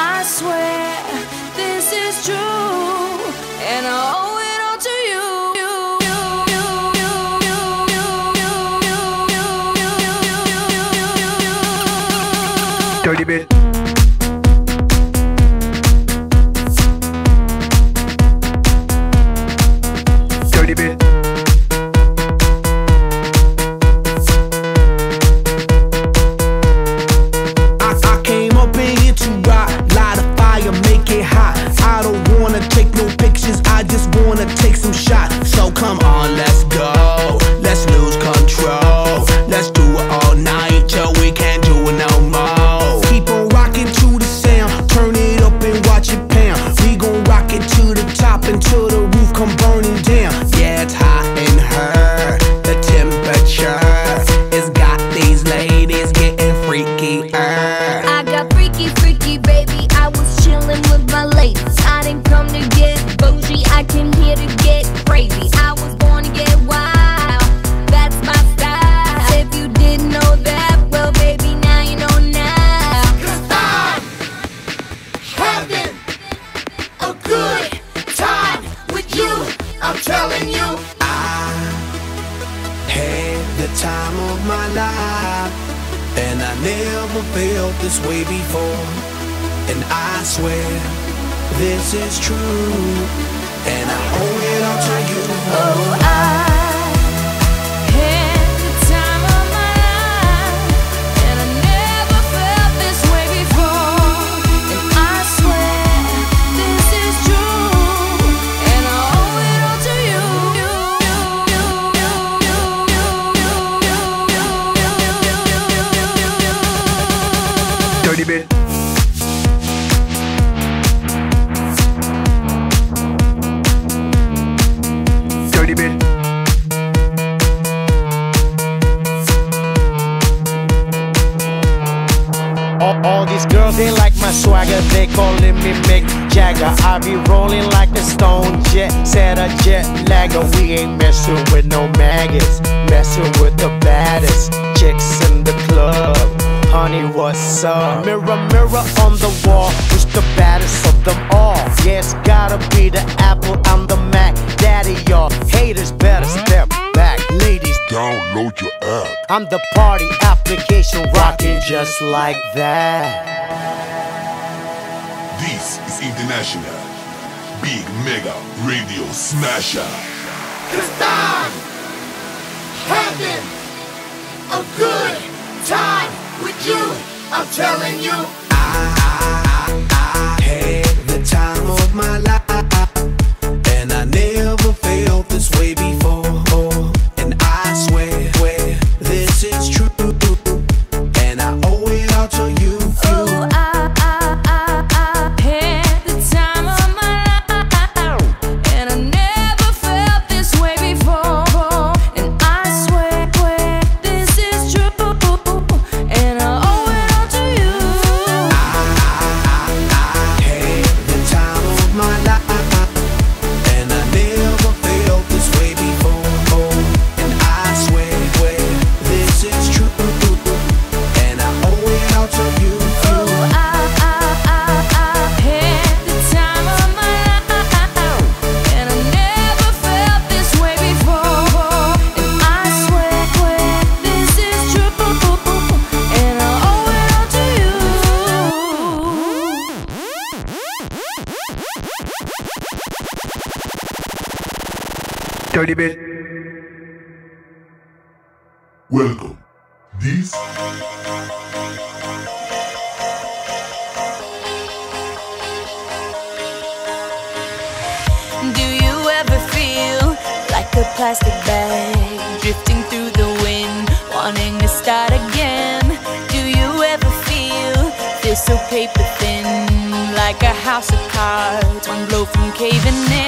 I swear this is true, and all I came here to get crazy. I was born to get wild. That's my style. If you didn't know that, well, baby, now you know now. having a good time with you. I'm telling you. I had the time of my life, and I never felt this way before. And I swear this is true, and I owe it all to you. Oh, I my swagger, they calling me Mick Jagger. I be rolling like a stone jet, set a jet lagger. We ain't messing with no maggots, messing with the baddest chicks in the club. Honey, what's up? Mirror, mirror on the wall, who's the baddest of them all? Yeah, it's gotta be the Apple, I'm the Mac. Daddy, y'all haters better step back. Ladies, Download your app. I'm the party application rocking just like that. This is International. Big Mega Radio Smasher. Cause I'm having a good time with you. I'm telling you. I had the time of my life, study bit. Welcome. This. Do you ever feel like a plastic bag drifting through the wind, wanting to start again? Do you ever feel this so paper thin, like a house of cards, one blow from caving in?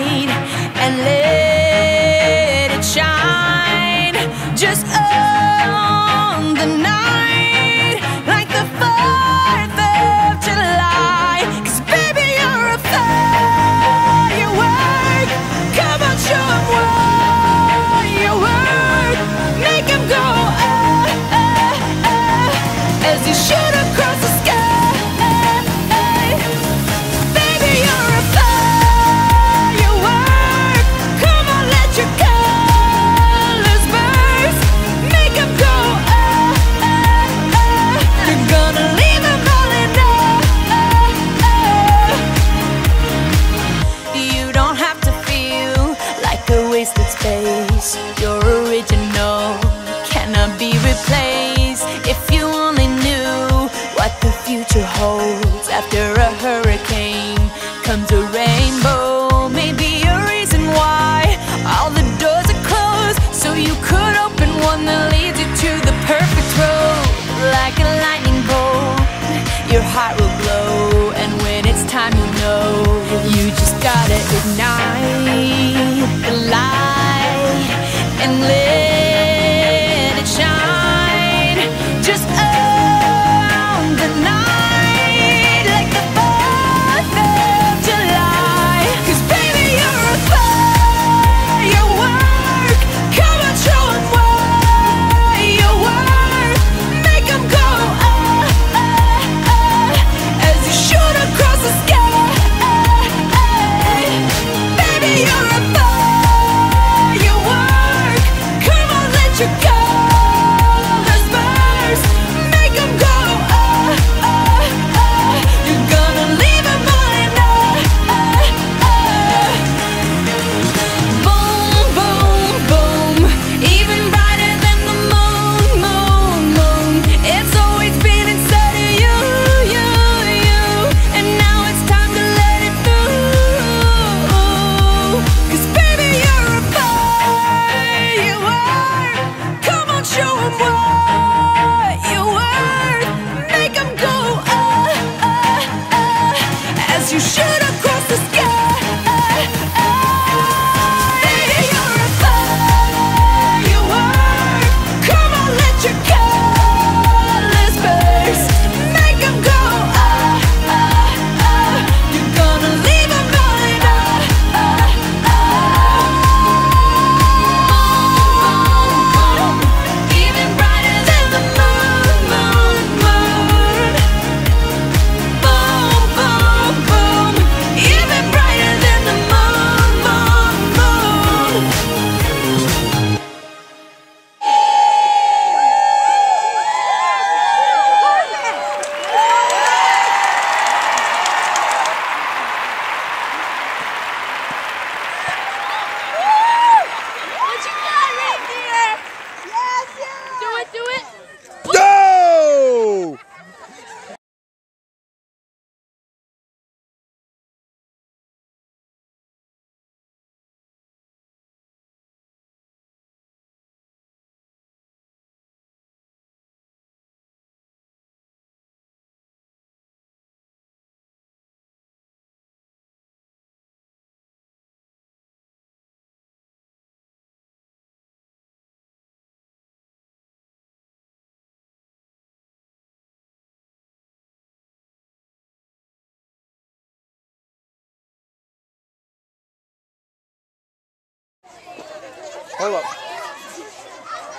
Hold up.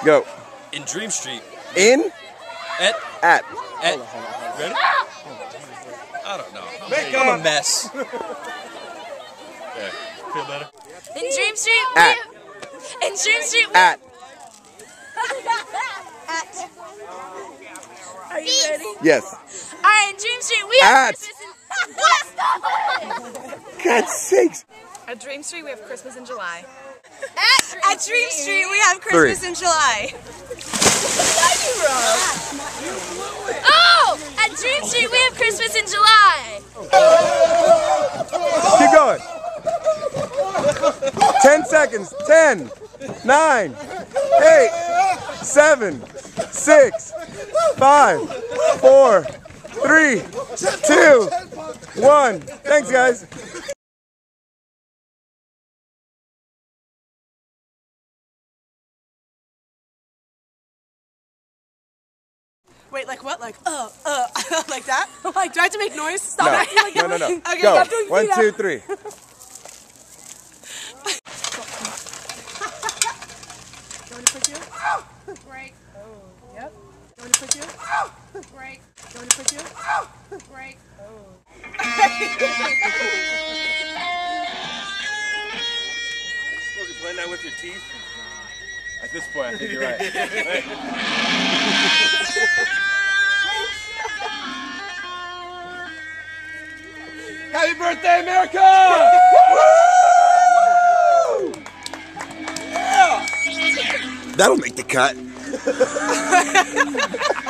Go. In Dream Street. In? At. At. At. Ready? I don't know. I'm, I'm a mess. yeah. Feel better? In Dream Street. At. In Dream Street. At. at. Are you ready? Yes. All right, in Dream Street, we have at. Christmas in... God's sakes. At Dream Street, we have Christmas in July. At, at Dream Street, we have Christmas Three. in July. oh! At Dream Street, we have Christmas in July. Keep going. Ten seconds. Ten, nine, eight, seven, six, five, four, three, two, one. Thanks, guys. Wait, like what? Like, uh, uh, like that? Like, do I have to make noise? Stop No, acting like that. no, no, no. Okay, Go. stop doing One, two, up. three. You want to put you? Break. Oh, yep. You want to put you? Break. You want to put you? Break. Supposed to blend that with your teeth? At this point, I think you're right. Happy birthday, America! That'll make the cut.